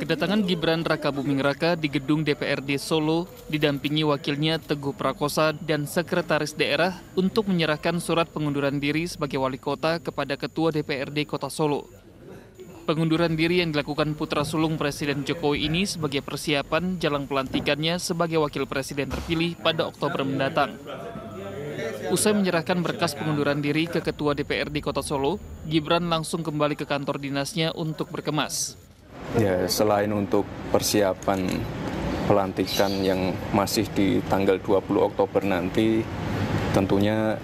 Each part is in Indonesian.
Kedatangan Gibran Raka Buming Raka di gedung DPRD Solo didampingi wakilnya Teguh Prakosa dan sekretaris daerah untuk menyerahkan surat pengunduran diri sebagai wali kota kepada Ketua DPRD Kota Solo. Pengunduran diri yang dilakukan putra sulung Presiden Jokowi ini sebagai persiapan jalan pelantikannya sebagai wakil presiden terpilih pada Oktober mendatang. Usai menyerahkan berkas pengunduran diri ke Ketua DPRD Kota Solo, Gibran langsung kembali ke kantor dinasnya untuk berkemas. Ya, selain untuk persiapan pelantikan yang masih di tanggal 20 Oktober nanti, tentunya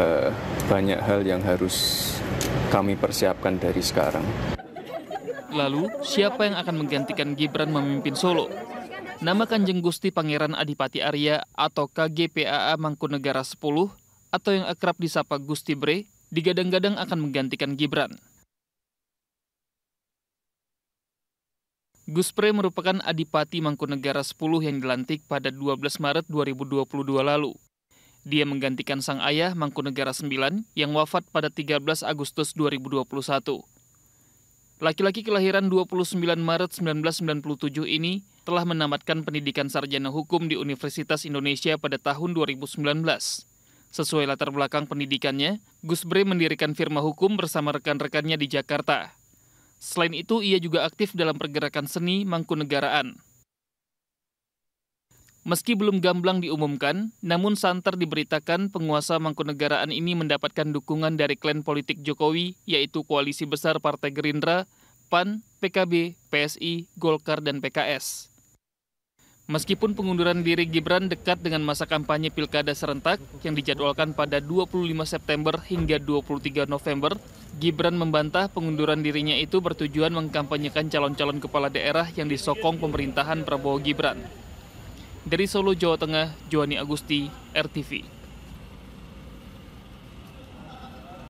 eh, banyak hal yang harus kami persiapkan dari sekarang. Lalu, siapa yang akan menggantikan Gibran memimpin Solo? Nama Kanjeng Gusti Pangeran Adipati Arya atau KGPAA Mangkunegara 10 atau yang akrab disapa Gusti Bre digadang-gadang akan menggantikan Gibran. Gus Pre merupakan Adipati Mangkunegara 10 yang dilantik pada 12 Maret 2022 lalu. Dia menggantikan sang ayah Mangkunegara 9 yang wafat pada 13 Agustus 2021. Laki-laki kelahiran 29 Maret 1997 ini telah menamatkan pendidikan sarjana hukum di Universitas Indonesia pada tahun 2019. Sesuai latar belakang pendidikannya, Gus Bre mendirikan firma hukum bersama rekan-rekannya di Jakarta. Selain itu, ia juga aktif dalam pergerakan seni mangkunegaraan. Meski belum gamblang diumumkan, namun santer diberitakan penguasa mangkunegaraan ini mendapatkan dukungan dari klan politik Jokowi, yaitu Koalisi Besar Partai Gerindra, PAN, PKB, PSI, Golkar, dan PKS. Meskipun pengunduran diri Gibran dekat dengan masa kampanye pilkada serentak yang dijadwalkan pada 25 September hingga 23 November, Gibran membantah pengunduran dirinya itu bertujuan mengkampanyekan calon-calon kepala daerah yang disokong pemerintahan Prabowo Gibran. Dari Solo, Jawa Tengah, Joani Agusti, RTV.